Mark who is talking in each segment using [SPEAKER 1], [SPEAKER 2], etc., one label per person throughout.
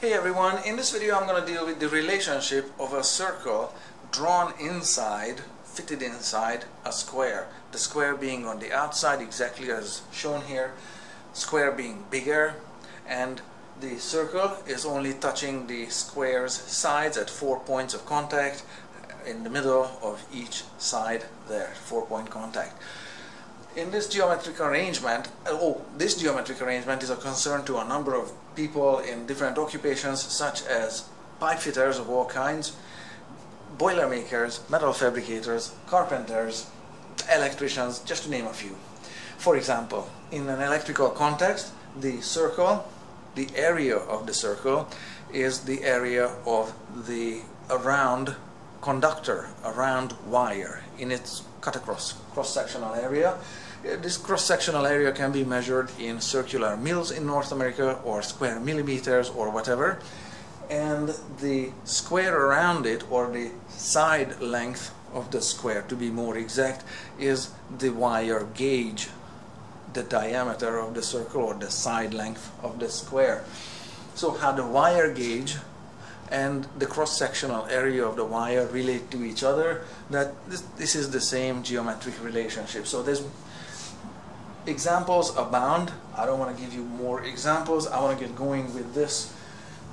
[SPEAKER 1] Hey everyone, in this video I'm going to deal with the relationship of a circle drawn inside, fitted inside a square. The square being on the outside exactly as shown here, square being bigger and the circle is only touching the square's sides at four points of contact in the middle of each side there, four point contact in this geometric arrangement, uh, oh, this geometric arrangement is a concern to a number of people in different occupations such as pipe fitters of all kinds, boiler makers, metal fabricators, carpenters, electricians, just to name a few. For example, in an electrical context, the circle, the area of the circle is the area of the around conductor, around wire in its cut across cross-sectional area this cross-sectional area can be measured in circular mils in North America or square millimeters or whatever. And the square around it or the side length of the square to be more exact is the wire gauge the diameter of the circle or the side length of the square. So how the wire gauge and the cross-sectional area of the wire relate to each other that this, this is the same geometric relationship. So there's examples abound. I don't want to give you more examples. I want to get going with this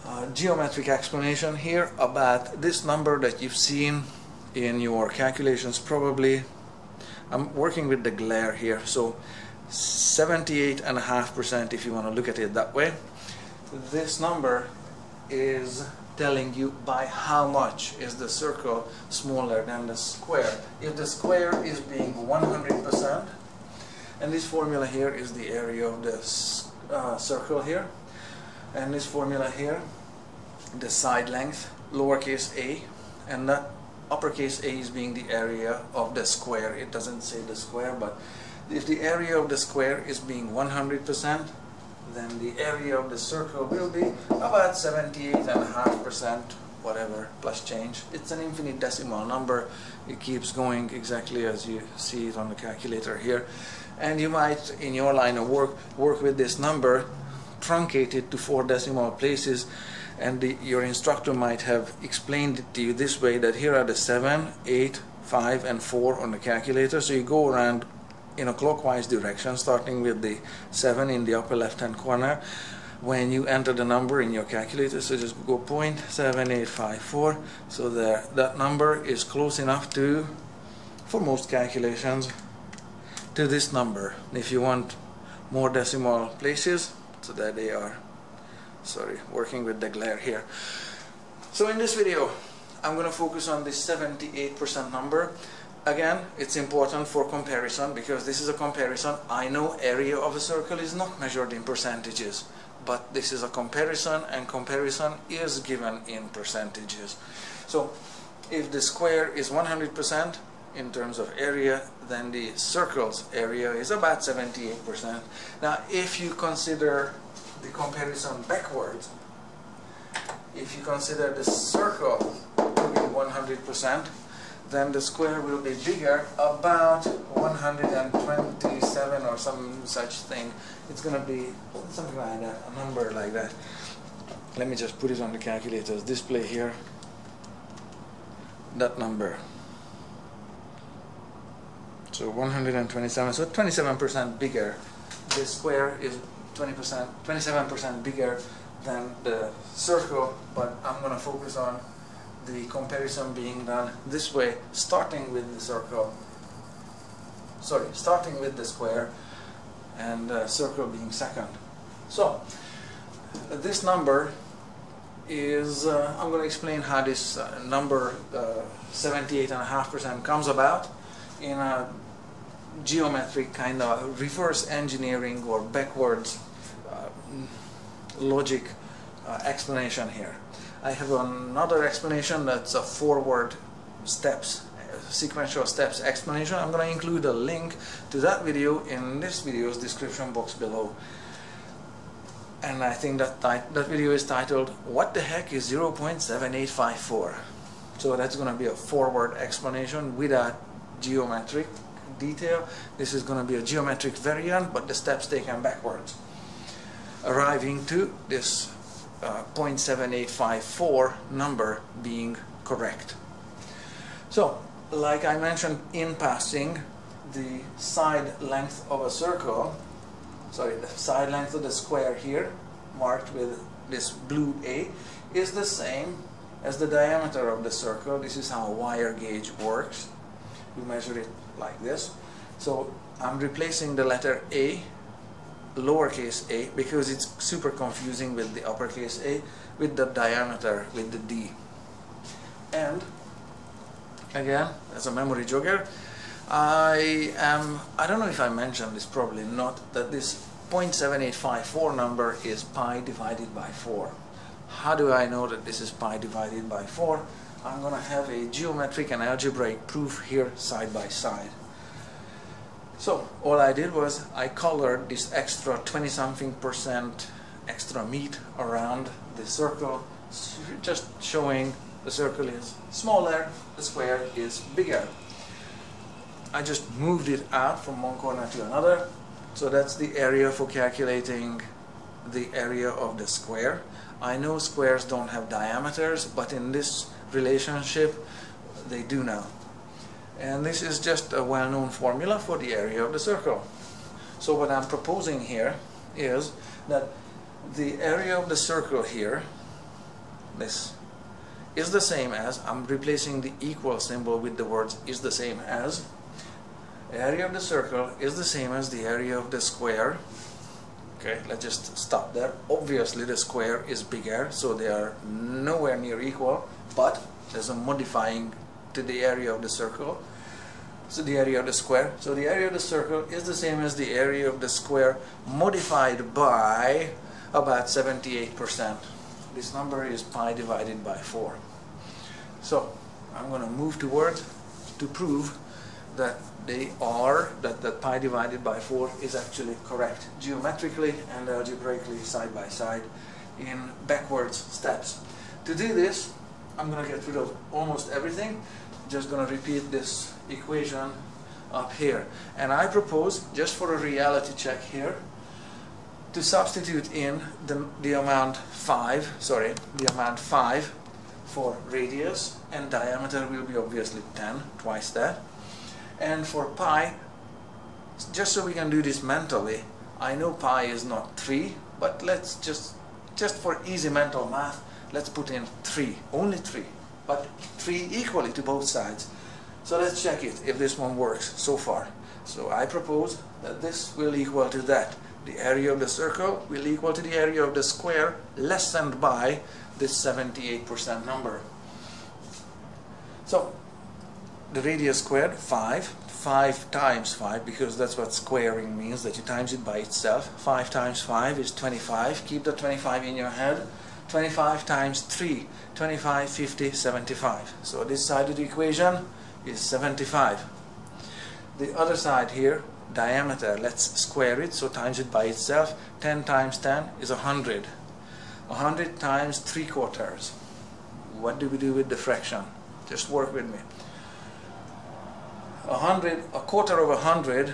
[SPEAKER 1] uh, geometric explanation here about this number that you've seen in your calculations probably. I'm working with the glare here, so 78.5% if you want to look at it that way. This number is telling you by how much is the circle smaller than the square. If the square is being 100%, and this formula here is the area of the uh, circle here. And this formula here the side length lowercase a and that uppercase a is being the area of the square. It doesn't say the square but if the area of the square is being 100% then the area of the circle will be about 78.5% whatever plus change. It's an infinite decimal number it keeps going exactly as you see it on the calculator here. And you might in your line of work work with this number truncated to four decimal places. And the, your instructor might have explained it to you this way that here are the 7, 8, 5 and 4 on the calculator. So you go around in a clockwise direction starting with the 7 in the upper left hand corner when you enter the number in your calculator so just go 0.7854 so there that number is close enough to for most calculations to this number. If you want more decimal places so that they are. Sorry working with the glare here. So in this video I'm going to focus on this 78% number. Again it's important for comparison because this is a comparison. I know area of a circle is not measured in percentages but this is a comparison and comparison is given in percentages so if the square is 100% in terms of area then the circle's area is about 78%. Now if you consider the comparison backwards, if you consider the circle to be 100%, then the square will be bigger, about 127 or some such thing. It's going to be something like that, a number like that. Let me just put it on the calculator's display here. That number. So 127, so 27% bigger. The square is 20%, 27% bigger than the circle, but I'm going to focus on the comparison being done this way, starting with the circle, sorry, starting with the square and the circle being second. So, this number is, uh, I'm going to explain how this uh, number, 78.5% uh, comes about in a geometric kind of reverse engineering or backwards uh, logic uh, explanation here. I have another explanation that's a forward steps sequential steps explanation. I'm going to include a link to that video in this video's description box below. And I think that that video is titled What the heck is 0.7854? So that's going to be a forward explanation without geometric detail. This is going to be a geometric variant, but the steps taken backwards. Arriving to this uh, 0.7854 number being correct. So, like I mentioned in passing, the side length of a circle, sorry, the side length of the square here, marked with this blue A, is the same as the diameter of the circle. This is how a wire gauge works. You measure it like this. So I'm replacing the letter A, lowercase a, because it's super confusing with the uppercase A, with the diameter, with the D. And again, as a memory jogger, I am, I don't know if I mentioned this, probably not, that this 0.7854 number is pi divided by 4. How do I know that this is pi divided by 4? I'm going to have a geometric and algebraic proof here side by side. So all I did was I colored this extra 20 something percent extra meat around the circle just showing the circle is smaller, the square is bigger. I just moved it out from one corner to another so that's the area for calculating the area of the square. I know squares don't have diameters but in this relationship they do now and this is just a well-known formula for the area of the circle so what I'm proposing here is that the area of the circle here this is the same as I'm replacing the equal symbol with the words is the same as. Area of the circle is the same as the area of the square. Okay let's just stop there. Obviously the square is bigger so they are nowhere near equal but there's a modifying to the area of the circle. So the area of the square so the area of the circle is the same as the area of the square modified by about 78% this number is pi divided by 4 so I'm going to move towards to prove that they are that that pi divided by 4 is actually correct geometrically and algebraically side by side in backwards steps to do this I'm going to get rid of almost everything. Just going to repeat this equation up here. And I propose, just for a reality check here, to substitute in the, the amount 5, sorry, the amount 5 for radius and diameter will be obviously 10, twice that. And for pi, just so we can do this mentally, I know pi is not 3, but let's just, just for easy mental math, let's put in 3, only 3, but 3 equally to both sides. So let's check it, if this one works so far. So I propose that this will equal to that. The area of the circle will equal to the area of the square lessened by this 78% number. So the radius squared, 5. 5 times 5, because that's what squaring means, that you times it by itself. 5 times 5 is 25. Keep the 25 in your head. 25 times 3, 25, 50, 75. So this side of the equation is 75. The other side here, diameter, let's square it, so times it by itself. 10 times 10 is 100. 100 times 3 quarters. What do we do with the fraction? Just work with me. 100, a quarter of a hundred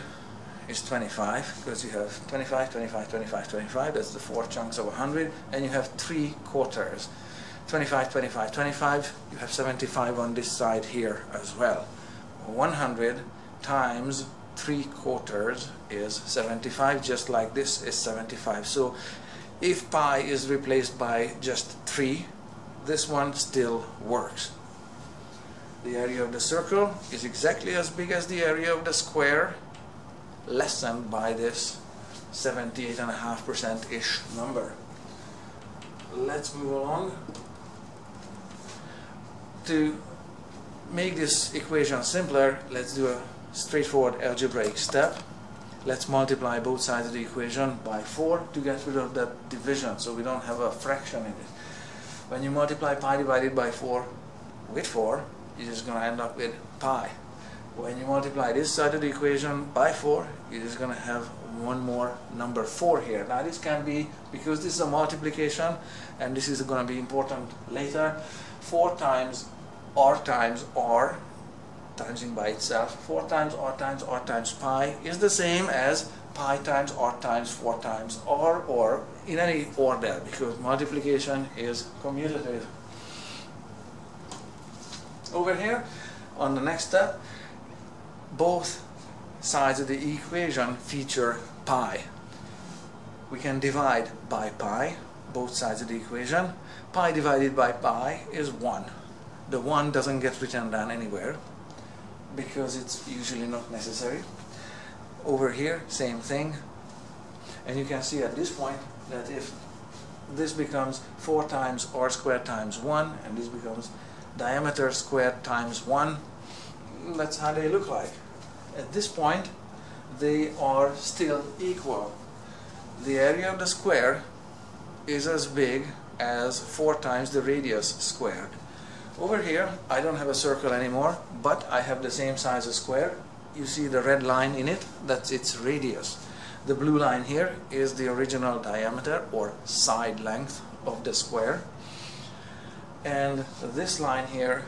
[SPEAKER 1] is 25 because you have 25, 25, 25, 25 that's the four chunks of 100 and you have three quarters 25, 25, 25 you have 75 on this side here as well 100 times 3 quarters is 75 just like this is 75 so if pi is replaced by just 3 this one still works the area of the circle is exactly as big as the area of the square lessened by this 78.5%-ish number. Let's move along. To make this equation simpler, let's do a straightforward algebraic step. Let's multiply both sides of the equation by 4 to get rid of that division so we don't have a fraction in it. When you multiply pi divided by 4 with 4, you're just going to end up with pi when you multiply this side of the equation by 4 you're just going to have one more number 4 here now this can be because this is a multiplication and this is going to be important later 4 times r times r by itself 4 times r times r times pi is the same as pi times r times 4 times r or in any order because multiplication is commutative. Over here, on the next step, both sides of the equation feature pi. We can divide by pi, both sides of the equation. Pi divided by pi is 1. The 1 doesn't get written down anywhere because it's usually not necessary. Over here, same thing. And you can see at this point that if this becomes 4 times r squared times 1 and this becomes diameter squared times 1 that's how they look like at this point they are still equal the area of the square is as big as 4 times the radius squared over here I don't have a circle anymore but I have the same size as square you see the red line in it that's its radius the blue line here is the original diameter or side length of the square. And this line here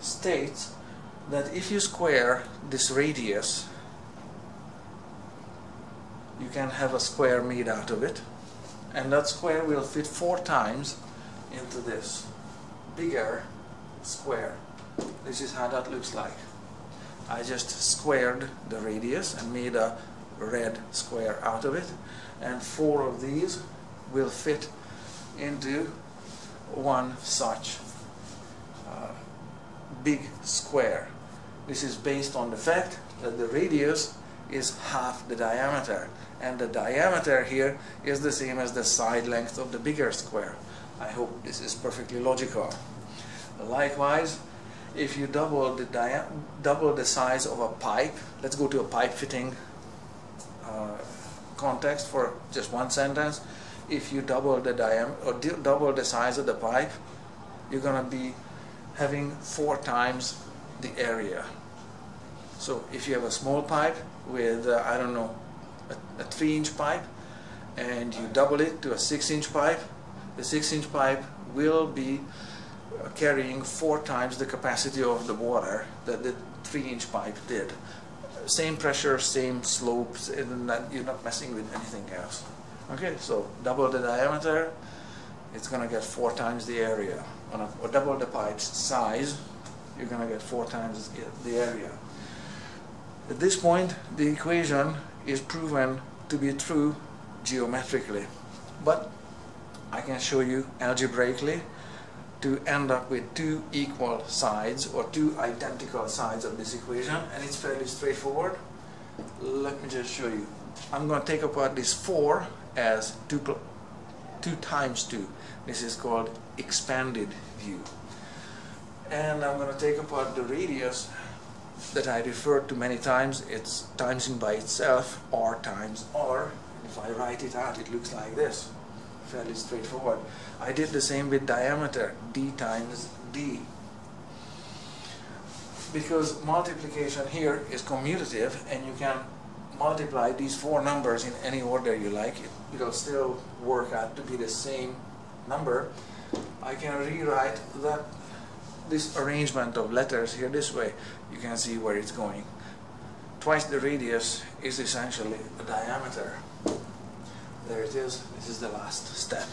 [SPEAKER 1] states that if you square this radius, you can have a square made out of it. And that square will fit four times into this bigger square. This is how that looks like. I just squared the radius and made a red square out of it and four of these will fit into one such uh, big square. This is based on the fact that the radius is half the diameter and the diameter here is the same as the side length of the bigger square. I hope this is perfectly logical. Likewise, if you double the double the size of a pipe, let's go to a pipe fitting uh, context for just one sentence, if you double the diameter or double the size of the pipe, you're going to be having four times the area. So if you have a small pipe with, uh, I don't know, a, a three inch pipe, and you double it to a six inch pipe, the six inch pipe will be carrying four times the capacity of the water that the three inch pipe did same pressure, same slopes, and you're not messing with anything else. Okay, so double the diameter, it's going to get four times the area. Or double the pipe's size, you're going to get four times the area. At this point, the equation is proven to be true geometrically. But I can show you algebraically to end up with two equal sides or two identical sides of this equation and it's fairly straightforward. Let me just show you. I'm going to take apart this 4 as 2, 2 times 2. This is called expanded view. And I'm going to take apart the radius that I referred to many times. It's timesing by itself, r times r. If I write it out, it looks like this fairly straightforward. I did the same with diameter, d times d. Because multiplication here is commutative and you can multiply these four numbers in any order you like, it, will still work out to be the same number. I can rewrite that this arrangement of letters here this way. You can see where it's going. Twice the radius is essentially the diameter. There it is. This is the last step.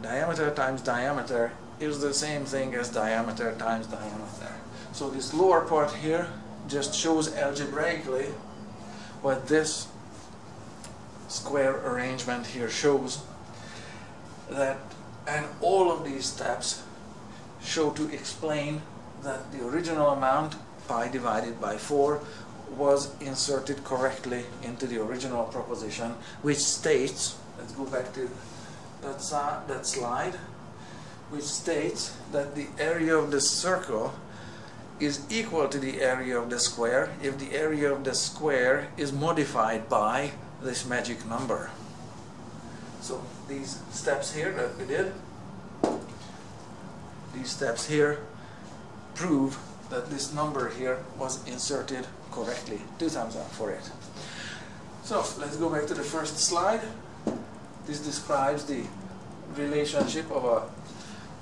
[SPEAKER 1] Diameter times diameter is the same thing as diameter times diameter. So this lower part here just shows algebraically what this square arrangement here shows that and all of these steps show to explain that the original amount pi divided by 4 was inserted correctly into the original proposition, which states, let's go back to that, that slide, which states that the area of the circle is equal to the area of the square if the area of the square is modified by this magic number. So these steps here that we did, these steps here prove that this number here was inserted correctly. Two thumbs up for it. So let's go back to the first slide. This describes the relationship of a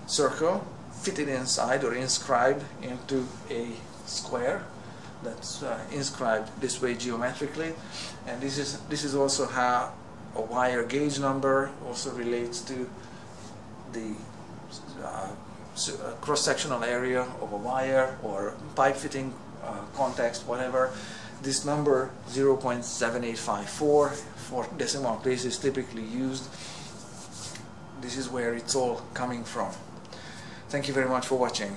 [SPEAKER 1] circle fitted inside or inscribed into a square that's uh, inscribed this way geometrically and this is this is also how a wire gauge number also relates to the uh, uh, cross-sectional area of a wire or pipe fitting Uh, context, whatever. This number 0.7854 four decimal place is typically used. This is where it's all coming from. Thank you very much for watching.